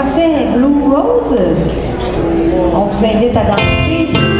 passer Blue Roses. On vous invite à danser.